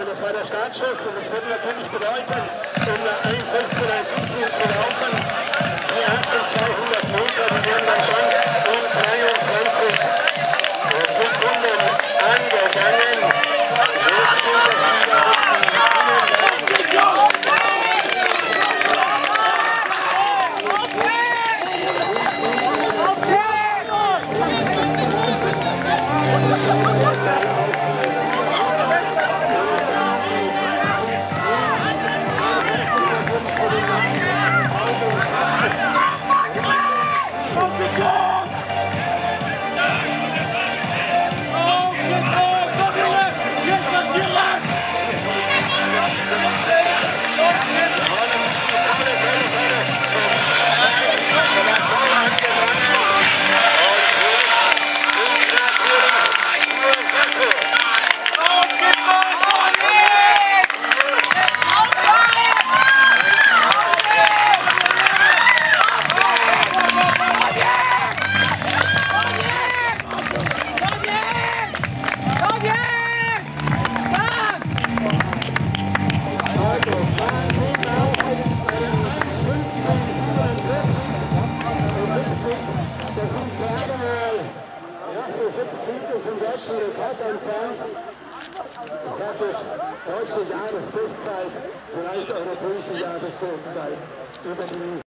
und das war der Startschuss und das würde natürlich bedeuten, um 1,16, 1,17 zu laufen, die ersten 200 Meter, die werden dann schon um 23 Sekunden angegangen. Jetzt geht es wieder auf die Innenbahn. Das deutschen Rekord entfernt. Ich sage jetzt deutsche Jahresbestzeit, vielleicht europäische Jahresbestzeit über die